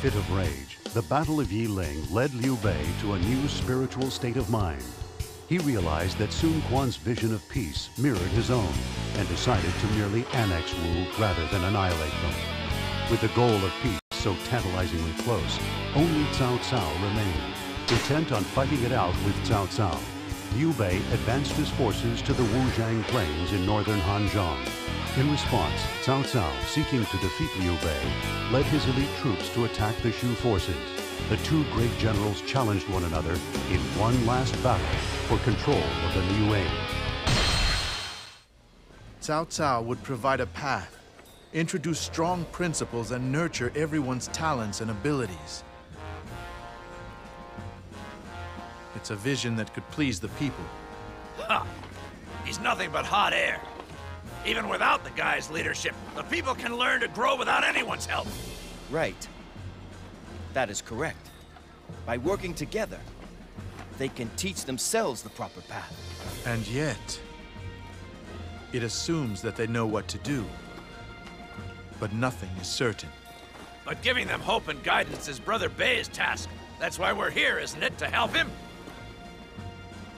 Fit of rage, the Battle of Yiling led Liu Bei to a new spiritual state of mind. He realized that Sun Quan's vision of peace mirrored his own and decided to merely annex Wu rather than annihilate them. With the goal of peace so tantalizingly close, only Cao Cao remained, intent on fighting it out with Cao Cao. Liu Bei advanced his forces to the Wuzhang Plains in northern Hanzhong. In response, Cao Cao, seeking to defeat Liu Bei, led his elite troops to attack the Shu forces. The two great generals challenged one another in one last battle for control of the new age. Cao Cao would provide a path, introduce strong principles, and nurture everyone's talents and abilities. It's a vision that could please the people. Ha! He's nothing but hot air. Even without the guy's leadership, the people can learn to grow without anyone's help. Right. That is correct. By working together, they can teach themselves the proper path. And yet, it assumes that they know what to do. But nothing is certain. But giving them hope and guidance is Brother Bei's task. That's why we're here, isn't it? To help him?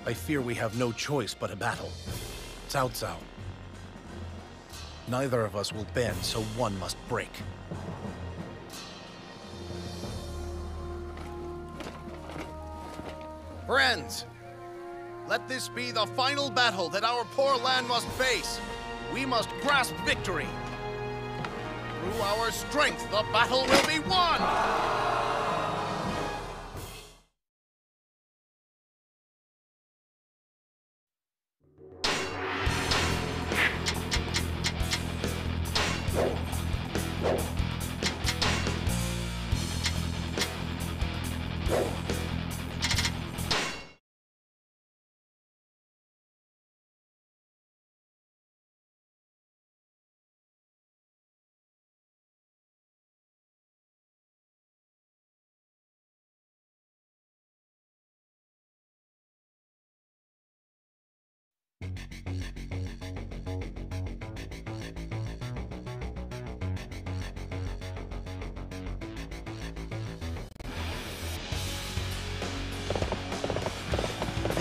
I fear we have no choice but a battle. Cao Cao. Neither of us will bend, so one must break. Friends, let this be the final battle that our poor land must face. We must grasp victory. Through our strength, the battle will be won!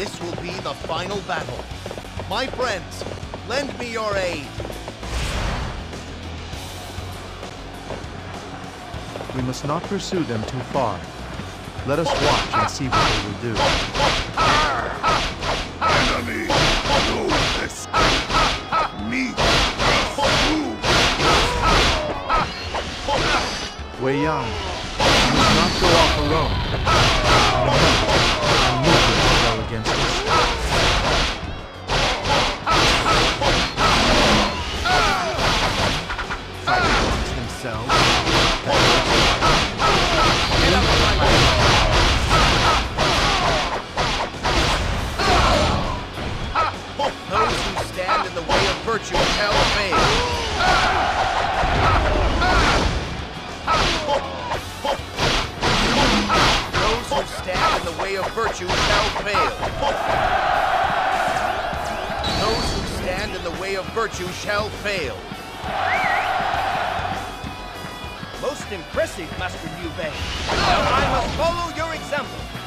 This will be the final battle. My friends, lend me your aid. We must not pursue them too far. Let us watch and see what they will do. Enemy, no escape. Me, Wei Yan, virtue shall fail. Most impressive, Master Liu Bei. Now I must follow your example.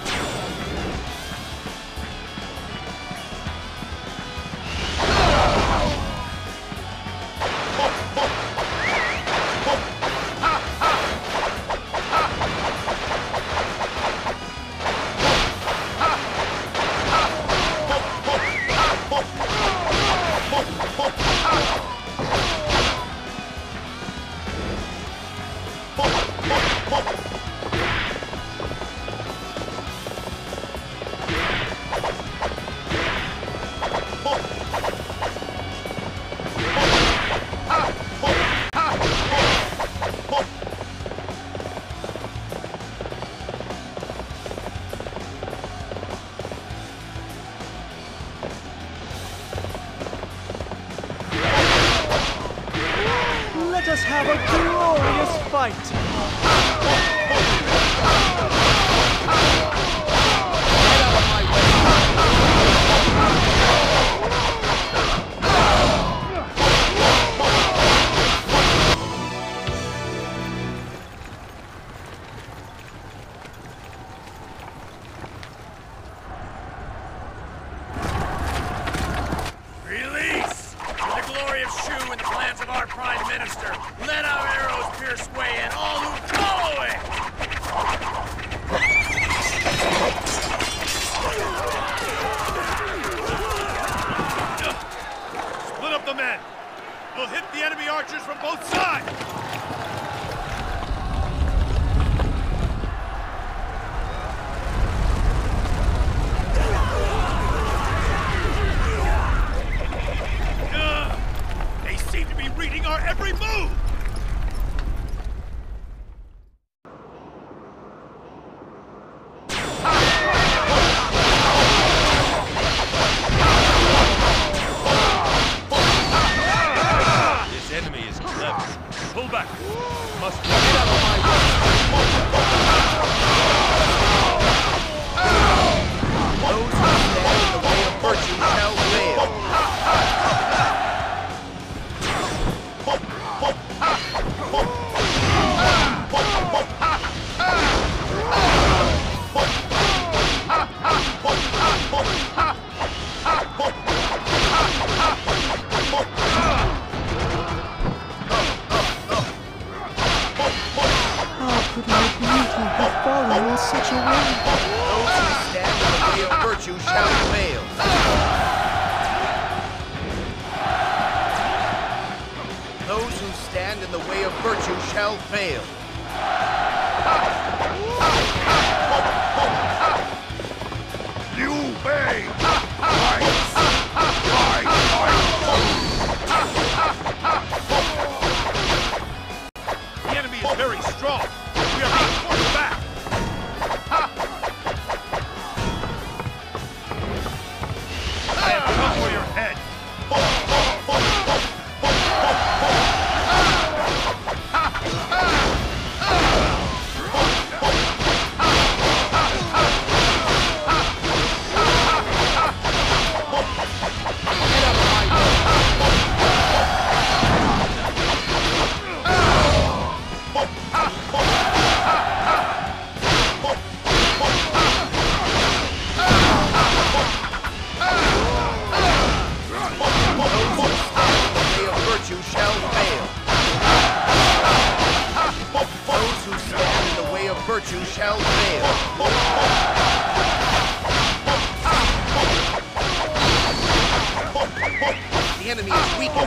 The men. We'll hit the enemy archers from both sides. They seem to be reading our every move! Of virtue shall fail.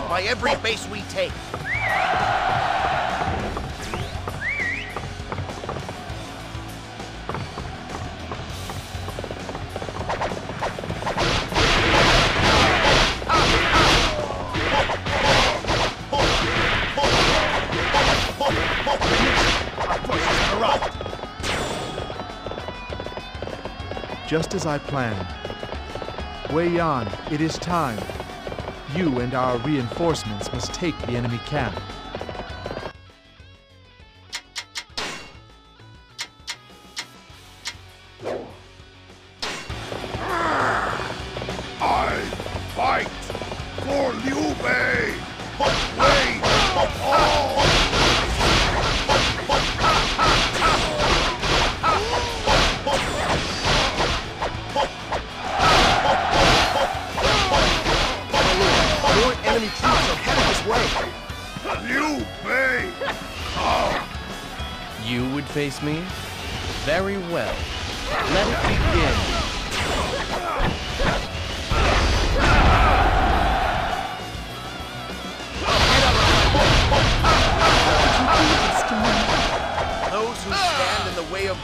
By every base we take. Just as I planned. Wei Yan, it is time. You and our reinforcements must take the enemy camp.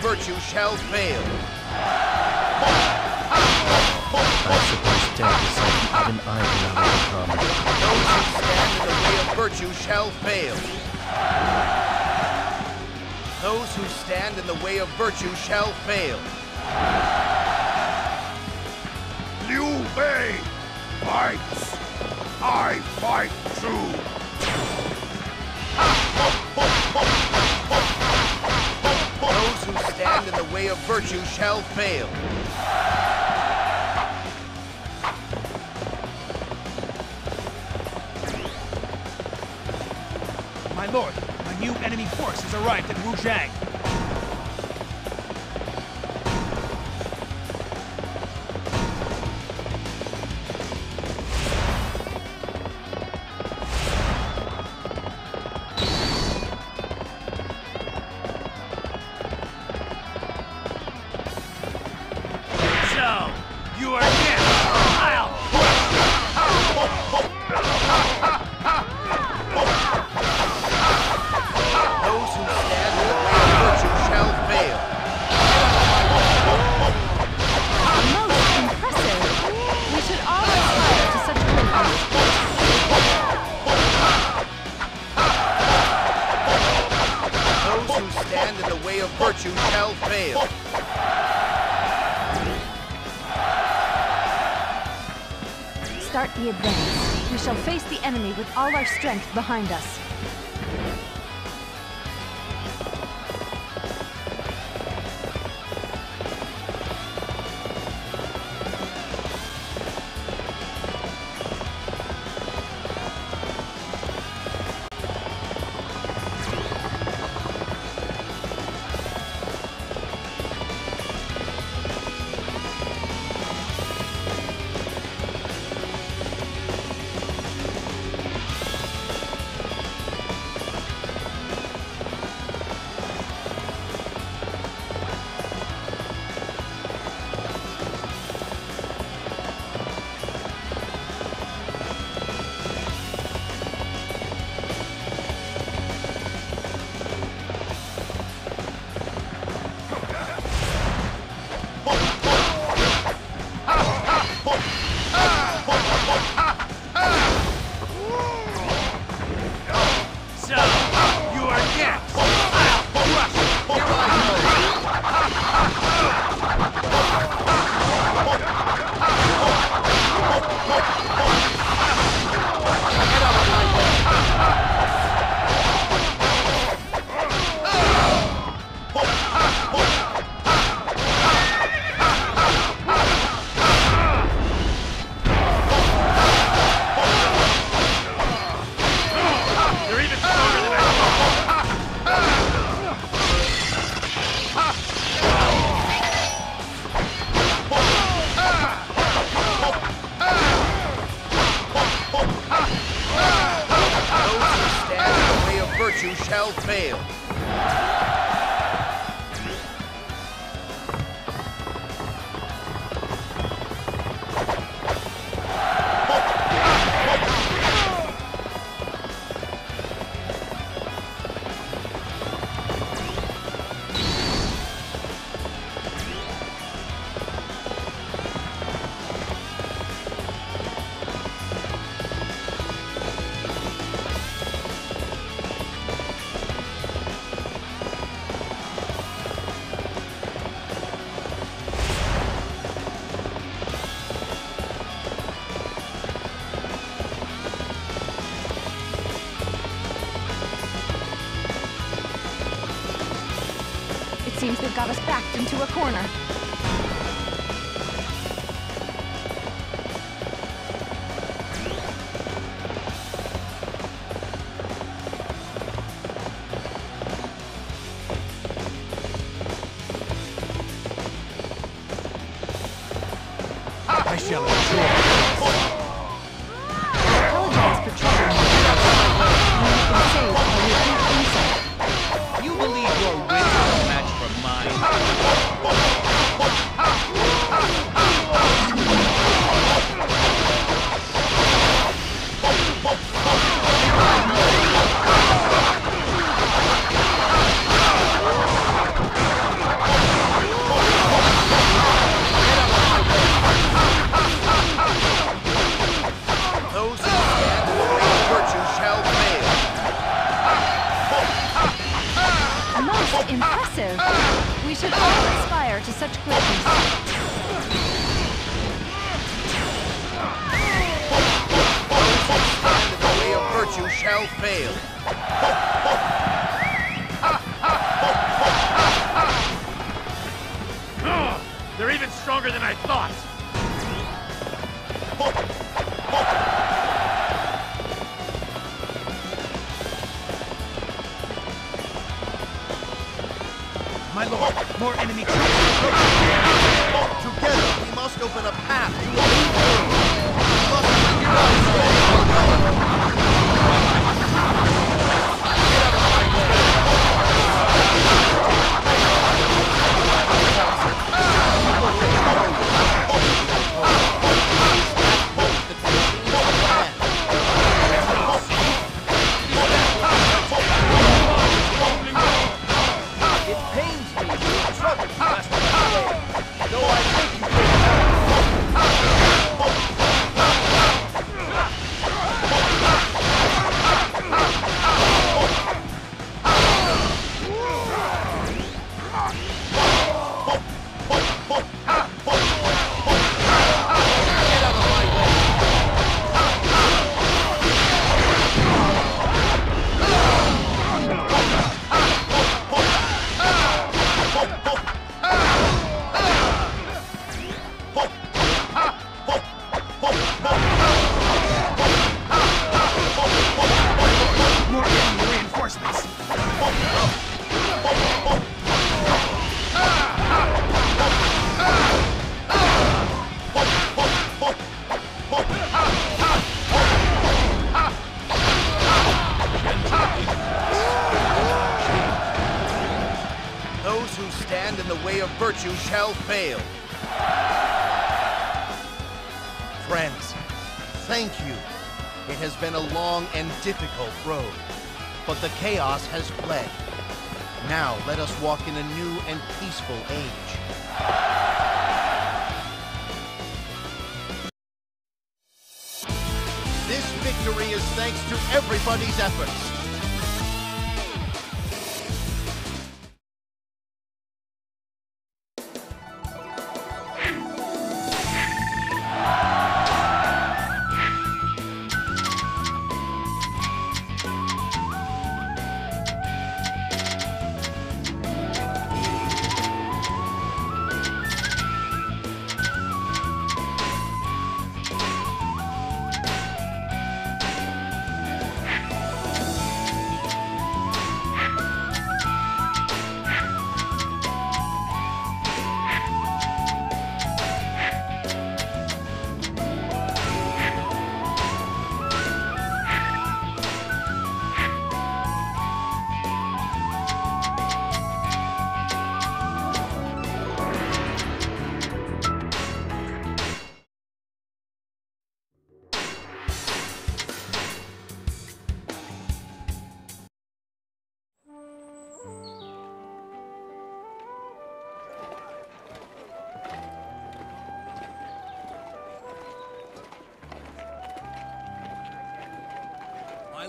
Virtue shall fail. I suppose death is something even I cannot overcome. Those who stand in the way of virtue shall fail. Those who stand in the way of virtue shall fail. Liu Bei fights! I fight too! Way of virtue shall fail. My lord, a new enemy force has arrived at Wuzhang. enemy with all our strength behind us. More enemy troops. Together, we must open a path to a new world. We been a long and difficult road, but the chaos has fled. Now let us walk in a new and peaceful age. This victory is thanks to everybody's efforts.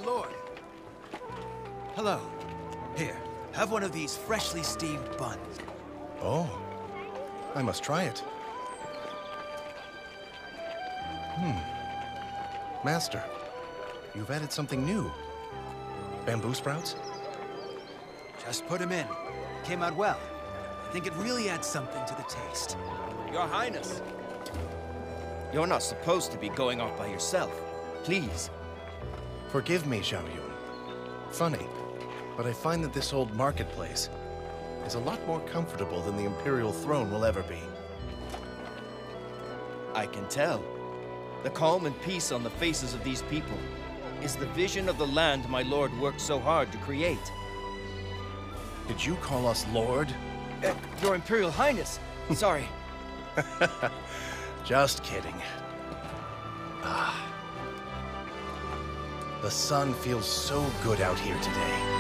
Lord. Hello. Here, have one of these freshly steamed buns. Oh, I must try it. Hmm. Master, you've added something new. Bamboo sprouts? Just put them in. Came out well. I think it really adds something to the taste. Your Highness. You're not supposed to be going off by yourself. Please. Forgive me, Zhao Yun. Funny, but I find that this old marketplace is a lot more comfortable than the Imperial throne will ever be. I can tell. The calm and peace on the faces of these people is the vision of the land my lord worked so hard to create. Did you call us Lord? Uh, Your Imperial Highness! Sorry. Just kidding. The sun feels so good out here today.